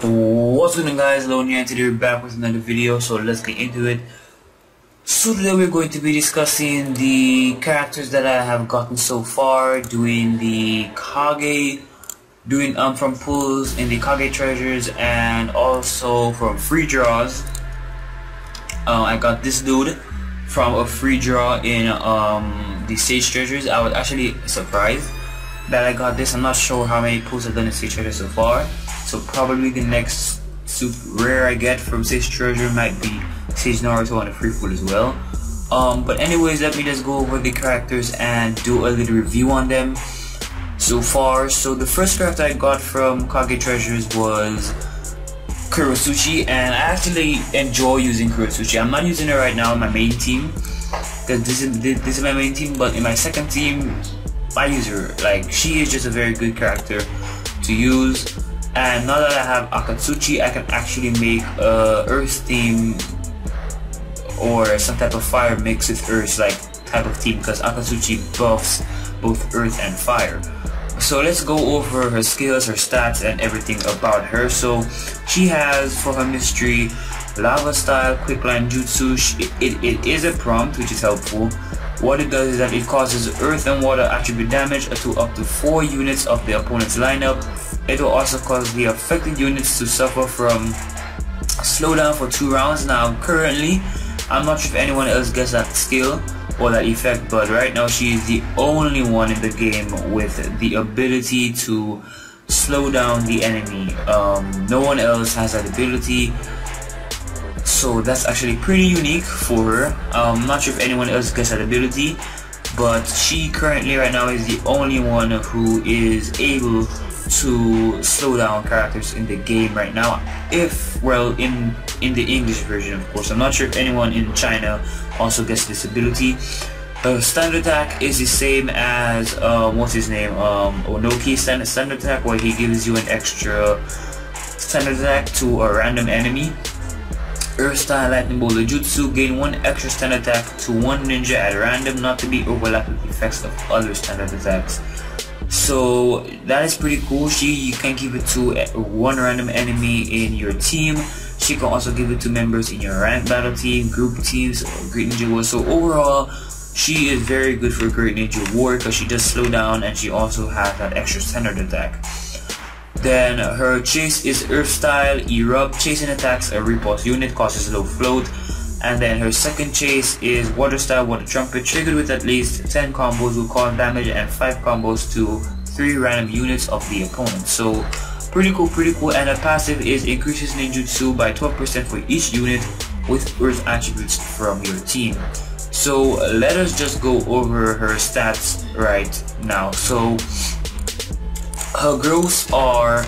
What's going on guys, Lone here today we're back with another video, so let's get into it. So today we're going to be discussing the characters that I have gotten so far, doing the Kage, doing um from pulls in the Kage treasures, and also from free draws. Uh, I got this dude from a free draw in um the Sage treasures. I was actually surprised that I got this. I'm not sure how many pulls I've done in Sage treasures so far. So probably the next super rare I get from Sage Treasure might be Sage Naruto on a free pull as well. Um, but anyways, let me just go over the characters and do a little review on them so far. So the first character I got from Kage Treasures was Kurosuchi and I actually enjoy using Kurosuchi. I'm not using her right now in my main team because this is, this is my main team but in my second team I use her. Like she is just a very good character to use and now that I have Akatsuchi I can actually make a earth theme or some type of fire mix with earth like type of team because Akatsuchi buffs both earth and fire. So let's go over her skills her stats and everything about her. So she has for her mystery lava style quicklime jutsu. It, it, it is a prompt which is helpful what it does is that it causes earth and water attribute damage to up to 4 units of the opponent's lineup it will also cause the affected units to suffer from slowdown for 2 rounds. Now currently, I'm not sure if anyone else gets that skill or that effect, but right now she is the only one in the game with the ability to slow down the enemy. Um, no one else has that ability. So that's actually pretty unique for her. I'm not sure if anyone else gets that ability, but she currently right now is the only one who is able to slow down characters in the game right now. If well in in the English version of course. I'm not sure if anyone in China also gets this ability. Uh, standard attack is the same as uh, what's his name? Um, Onoki. Standard, standard attack where he gives you an extra standard attack to a random enemy Earth style lightning bolt jutsu gain one extra standard attack to one ninja at random not to be overlapped with effects of other standard attacks. So that is pretty cool. She you can give it to uh, one random enemy in your team. She can also give it to members in your rank battle team group teams or great ninja war so overall she is very good for great ninja war because she does slow down and she also has that extra standard attack then her chase is earth style erupt chasing attacks a repulse unit causes low float. And then her second chase is water style water trumpet triggered with at least 10 combos will cause damage and 5 combos to 3 random units of the opponent. So pretty cool pretty cool. And her passive is increases ninjutsu by 12% for each unit with earth attributes from your team. So let us just go over her stats right now. So her growths are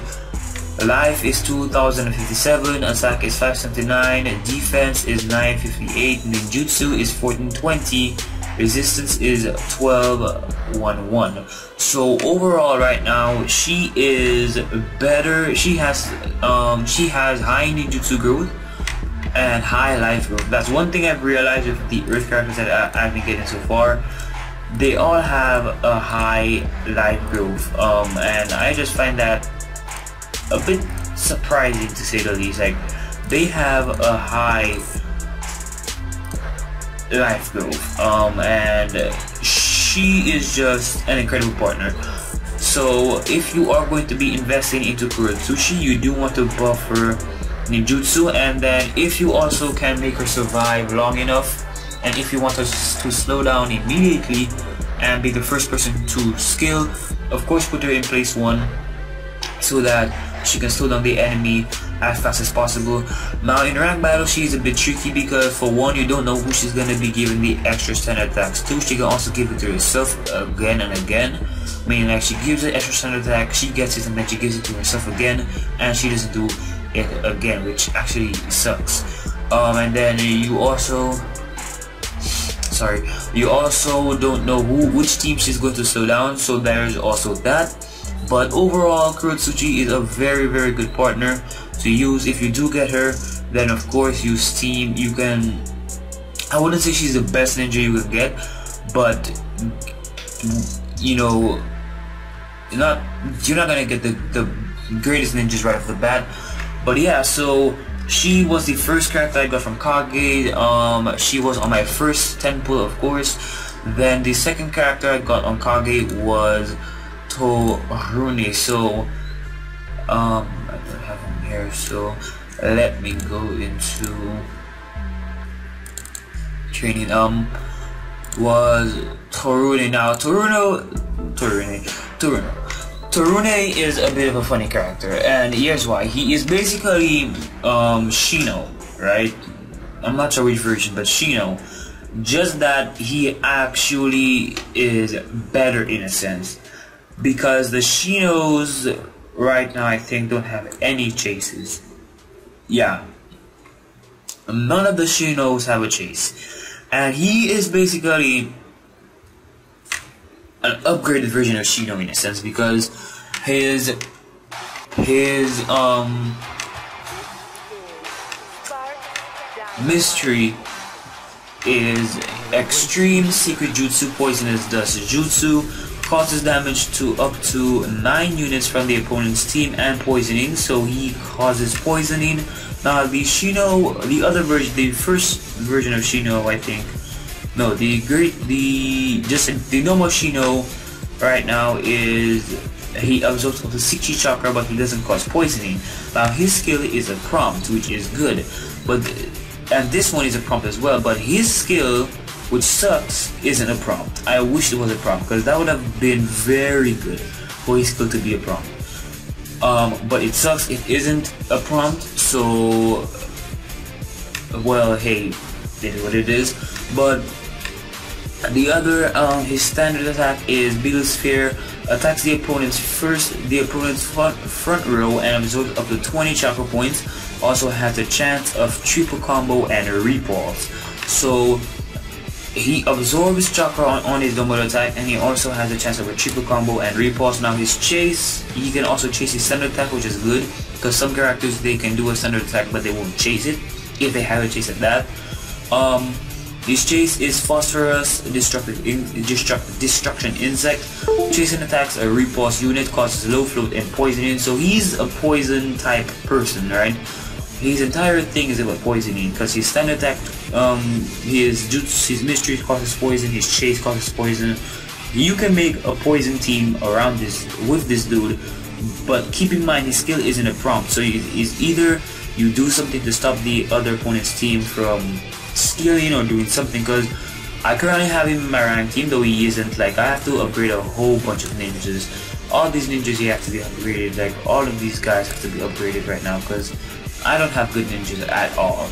Life is 2057, attack is 579, defense is 958, ninjutsu is 1420, resistance is 1211. So overall right now she is better, she has um she has high ninjutsu growth and high life growth. That's one thing I've realized with the earth characters that I, have been getting so far. They all have a high life growth um and I just find that a bit surprising to say the least. Like they have a high life growth, um, and she is just an incredible partner. So if you are going to be investing into Kurosuchi, you do want to buff her ninjutsu, and then if you also can make her survive long enough, and if you want her to slow down immediately and be the first person to skill, of course put her in place one so that she can slow down the enemy as fast as possible. Now in rank battle she's a bit tricky because for one you don't know who she's gonna be giving the extra standard attacks to. She can also give it to herself again and again. Meaning like she gives the extra standard attack, she gets it and then she gives it to herself again and she doesn't do it again which actually sucks. Um, and then you also sorry you also don't know who which team she's going to slow down so there's also that but overall, Kurosuchi is a very, very good partner to use. If you do get her, then of course use Steam. You can, I wouldn't say she's the best ninja you can get, but you know, not you're not gonna get the, the greatest ninjas right off the bat. but yeah, so she was the first character I got from Kage. Um, she was on my first temple, of course. Then the second character I got on Kage was Torune. So, um, I don't have him here. So, let me go into training. Um, was Torune. Now, Torune, Torune, Torune. Torune is a bit of a funny character, and here's why. He is basically um, Shino, right? I'm not sure which version, but Shino. Just that he actually is better in a sense. Because the Shinos right now I think don't have any chases. Yeah. None of the Shinos have a chase. And he is basically an upgraded version of Shino in a sense because his his um mystery is extreme secret jutsu poisonous dust jutsu causes damage to up to 9 units from the opponent's team and poisoning so he causes poisoning. Now the Shino the other version the first version of Shino I think no, the great, the just the normal Shino right now is he absorbs of the Shichi chakra, but he doesn't cause poisoning. Now his skill is a prompt, which is good, but and this one is a prompt as well. But his skill, which sucks, isn't a prompt. I wish it was a prompt because that would have been very good for his skill to be a prompt. Um, but it sucks. It isn't a prompt, so well, hey, it is what it is. But the other, um, his standard attack is Beetle Sphere, attacks the opponent's first, the opponent's front, front row and absorbs up to 20 chakra points. Also has a chance of triple combo and repulse. So he absorbs chakra on, on his normal attack and he also has a chance of a triple combo and repulse. Now his chase, he can also chase his standard attack which is good because some characters they can do a standard attack but they won't chase it if they have a chase at that. Um, this chase is Phosphorus Destructive in, Destruct, Destruction Insect. Chasing attacks a repulse unit, causes low float and poisoning. So he's a poison type person, right? His entire thing is about poisoning because his standard attack, um, his jutsu, his mystery causes poison, his chase causes poison. You can make a poison team around this with this dude, but keep in mind his skill isn't a prompt. So it's either you do something to stop the other opponent's team from stealing or doing something because I currently have him in my rank team though he isn't like I have to upgrade a whole bunch of ninjas. All these ninjas you have to be upgraded like all of these guys have to be upgraded right now because I don't have good ninjas at all.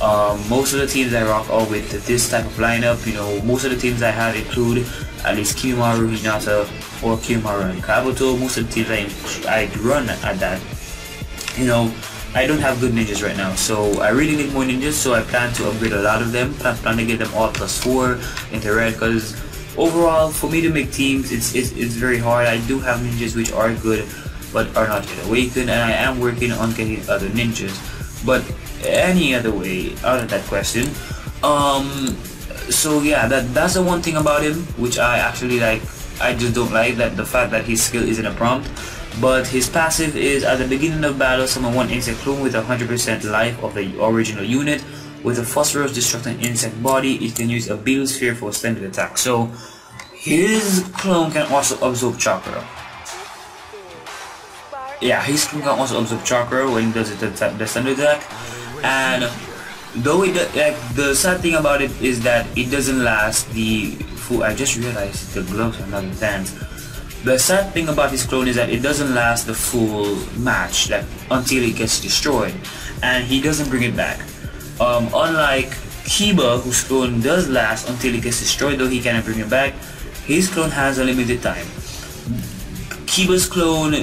Um, most of the teams I rock are with this type of lineup you know. Most of the teams I have include at least Kimaru, Hinata or Kimaru and Kabuto. Most of the teams I, I run at that you know I don't have good ninjas right now, so I really need more ninjas, so I plan to upgrade a lot of them. I plan to get them all plus 4 into red, because overall, for me to make teams, it's, it's, it's very hard. I do have ninjas which are good, but are not yet awakened, and I am working on getting other ninjas. But any other way, out of that question, um, so yeah, that that's the one thing about him, which I actually like, I just don't like, that the fact that his skill isn't a prompt. But his passive is at the beginning of battle, summon one insect clone with 100% life of the original unit. With a phosphorus destructing insect body, it can use a beetle sphere for standard attack. So his clone can also absorb chakra. Yeah, his clone can also absorb chakra when he does it the standard attack. And though it like the sad thing about it is that it doesn't last the full. I just realized the gloves are not hands. The sad thing about his clone is that it doesn't last the full match like, until it gets destroyed. And he doesn't bring it back. Um, unlike Kiba, whose clone does last until it gets destroyed, though he cannot bring it back, his clone has a limited time. Kiba's clone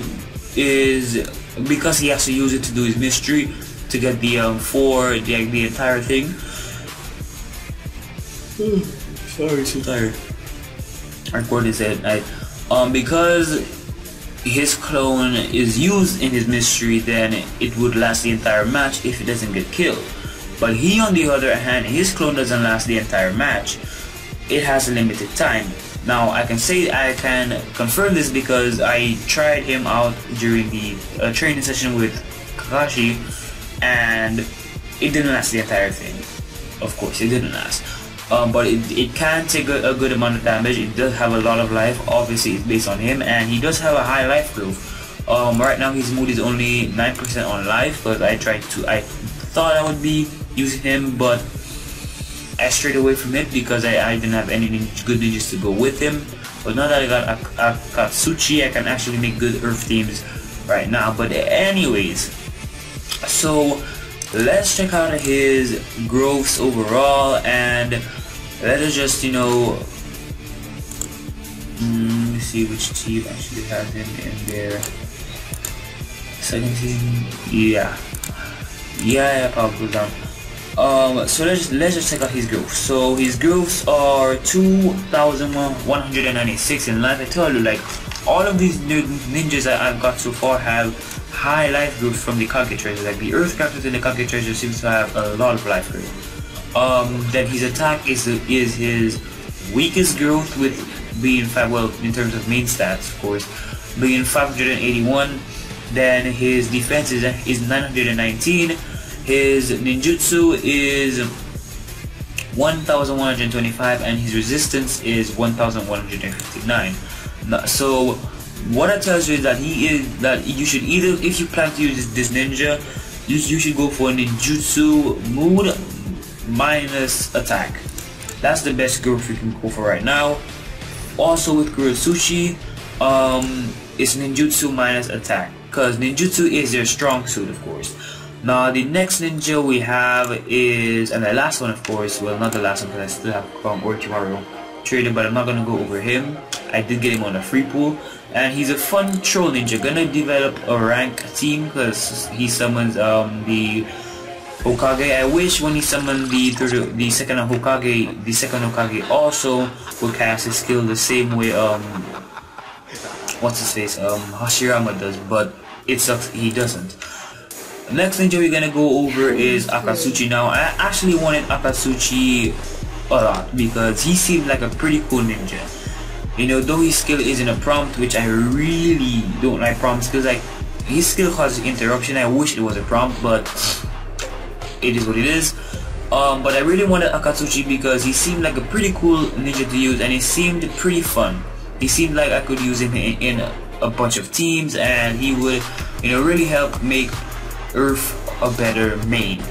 is, because he has to use it to do his mystery, to get the um, four, the, the entire thing. Sorry, so tired. I recorded it. I um, because his clone is used in his mystery then it would last the entire match if it doesn't get killed but he on the other hand his clone doesn't last the entire match it has a limited time now I can say I can confirm this because I tried him out during the uh, training session with Kakashi, and it didn't last the entire thing. Of course, it didn't last. Um, but it, it can take a, a, good amount of damage. It does have a lot of life. Obviously, it's based on him, and he does have a high life growth. Um, right now, his mood is only 9% on life, but I tried to. I thought I would be using him, but I strayed away from it because I, I didn't have any good ninjas to go with him. But now that I got Akatsuchi, I can actually make good Earth teams right now. But anyways, so let's check out his growths overall and let us just, you know, mm, let me see which team actually has him in there. Second team, yeah. Yeah, yeah, probably down. Um, so let's let's just check out his growth. So his growths are 2,196 in life. I tell you, like all of these ninjas that I've got so far have high life growth from the Kage treasure. Like the Earth characters in the Kage treasure seems to have a lot of life growth. Um, then his attack is is his weakest growth with being five. Well, in terms of main stats, of course, being 581. Then his defense is is 919 his ninjutsu is 1125 and his resistance is 1159. So what that tells you is that he is that you should either if you plan to use this ninja you, you should go for ninjutsu mood minus attack. That's the best growth you can go for right now. Also with Kurosuchi, um, it's ninjutsu minus attack because ninjutsu is their strong suit of course. Now the next ninja we have is, and the last one of course, well not the last one because I still have um, Orochimaru traded, but I'm not gonna go over him. I did get him on a free pool, and he's a fun troll ninja. Gonna develop a rank team because he summons um, the Hokage. I wish when he summoned the third, the second Hokage, the second Hokage also would cast his skill the same way um what's his face um Hashirama does, but it sucks he doesn't. Next ninja we're gonna go over is Akatsuchi. Now, I actually wanted Akatsuchi a lot because he seemed like a pretty cool ninja. You know, though his skill isn't a prompt, which I really don't like prompts because like his skill causes interruption. I wish it was a prompt, but it is what it is. Um, but I really wanted Akatsuchi because he seemed like a pretty cool ninja to use and he seemed pretty fun. He seemed like I could use him in, in a, bunch of teams and he would, you know, really help make Earth a better main.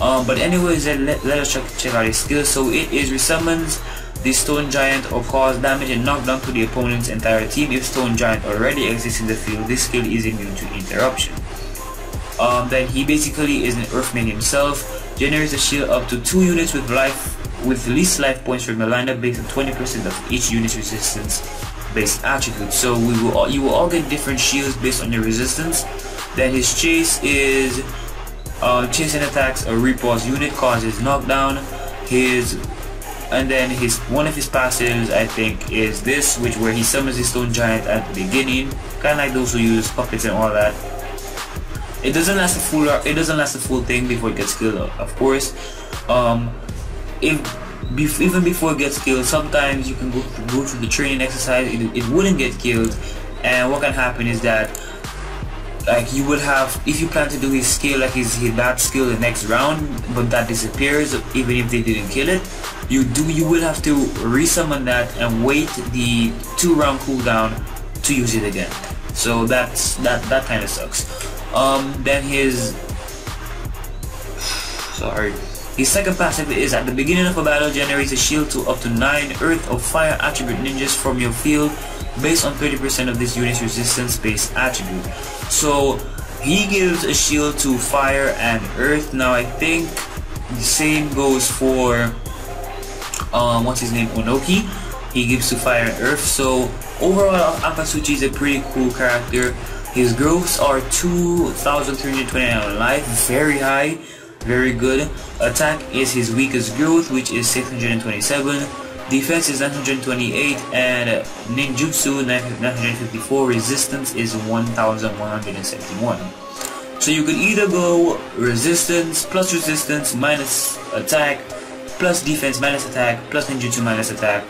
Um, but anyways, let, let us check, check out his skills. So it is resummons the Stone Giant or cause damage and knockdown to the opponent's entire team. If Stone Giant already exists in the field, this skill is immune to interruption. Um, then he basically is an Earthman himself. Generates a shield up to 2 units with life with least life points from the lineup based on 20% of each unit's resistance based attribute. So we will all, you will all get different shields based on your resistance then his chase is uh, chasing attacks a repulse unit causes knockdown. His and then his one of his passives I think is this, which where he summons his stone giant at the beginning, kind of like those who use puppets and all that. It doesn't last a full it doesn't last a full thing before it gets killed, of course. Um, if even before it gets killed, sometimes you can go go through the training exercise. It, it wouldn't get killed, and what can happen is that like you would have if you plan to do his skill like his, his that skill the next round but that disappears even if they didn't kill it you do you will have to resummon that and wait the two round cooldown to use it again so that's that that kind of sucks um then his sorry his second passive is at the beginning of a battle generates a shield to up to 9 earth or fire attribute ninjas from your field based on 30% of this unit's resistance based attribute. So he gives a shield to fire and earth. Now I think the same goes for um, what's his name Onoki. He gives to fire and earth. So overall Akatsuchi is a pretty cool character. His growths are 2,329 life, very high, very good. Attack is his weakest growth, which is 627. Defense is 928 and ninjutsu 954. Resistance is 1171. So you could either go resistance plus resistance minus attack plus defense minus attack plus ninjutsu minus attack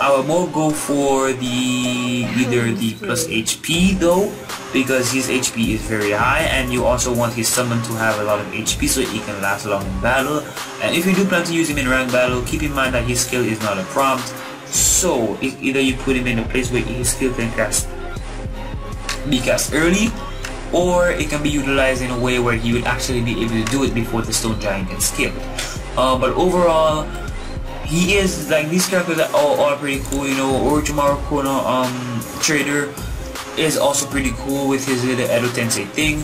I will more go for the either the plus HP though because his HP is very high and you also want his summon to have a lot of HP so he can last long in battle. And if you do plan to use him in rank battle keep in mind that his skill is not a prompt. So either you put him in a place where his skill can cast be cast early or it can be utilized in a way where he would actually be able to do it before the stone giant gets killed uh, but overall he is like these characters that all are pretty cool you know Orochimaru Kono um trader is also pretty cool with his little Edo Tensei thing.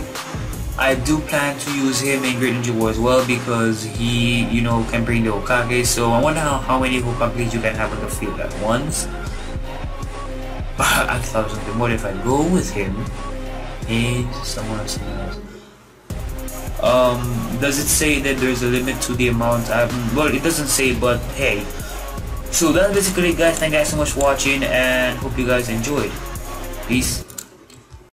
I do plan to use him in Great Ninja War as well because he you know can bring the Hokage so I wonder how, how many Hokages you can have on the field at once. I thought something. What if I go with him and someone else um, does it say that there's a limit to the amount? I, well it doesn't say but hey. So that's basically it guys thank you guys so much for watching and hope you guys enjoyed. Peace